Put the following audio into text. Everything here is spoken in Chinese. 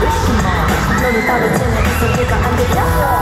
为什么？那你到底欠了一千，就敢按个价了？